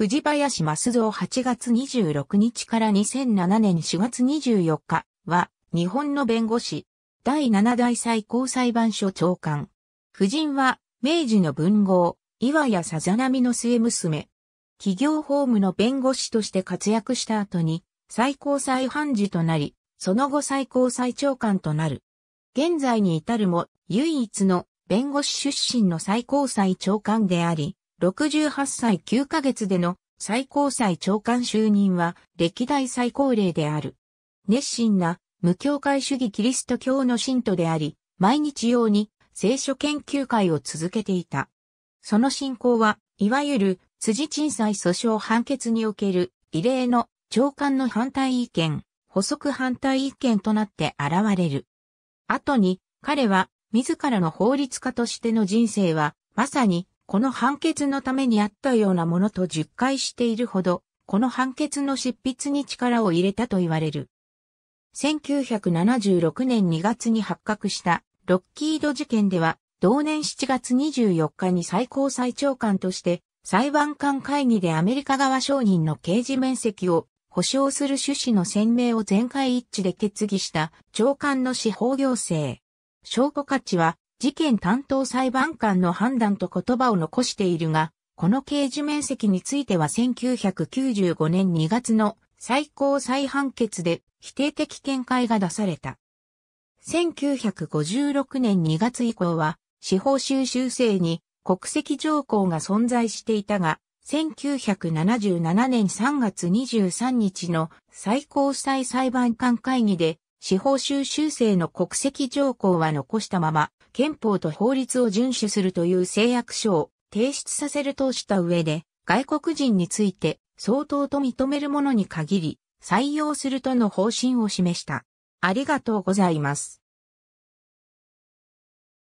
藤林増蔵8月26日から2007年4月24日は、日本の弁護士、第7代最高裁判所長官。夫人は、明治の文豪、岩屋さざ波の末娘。企業法務の弁護士として活躍した後に、最高裁判事となり、その後最高裁長官となる。現在に至るも、唯一の弁護士出身の最高裁長官であり、68歳9ヶ月での最高裁長官就任は歴代最高齢である。熱心な無教会主義キリスト教の信徒であり、毎日用に聖書研究会を続けていた。その信仰は、いわゆる辻鎮裁訴訟判決における異例の長官の反対意見、補足反対意見となって現れる。後に彼は自らの法律家としての人生はまさにこの判決のためにあったようなものと述回しているほど、この判決の執筆に力を入れたと言われる。1976年2月に発覚したロッキード事件では、同年7月24日に最高裁長官として裁判官会議でアメリカ側承認の刑事面積を保障する趣旨の鮮明を全会一致で決議した長官の司法行政。証拠価値は事件担当裁判官の判断と言葉を残しているが、この刑事面積については1995年2月の最高裁判決で否定的見解が出された。1956年2月以降は司法修習生に国籍条項が存在していたが、1977年3月23日の最高裁裁判官会議で司法修習生の国籍条項は残したまま憲法と法律を遵守するという誓約書を提出させるとした上で、外国人について相当と認めるものに限り、採用するとの方針を示した。ありがとうございます。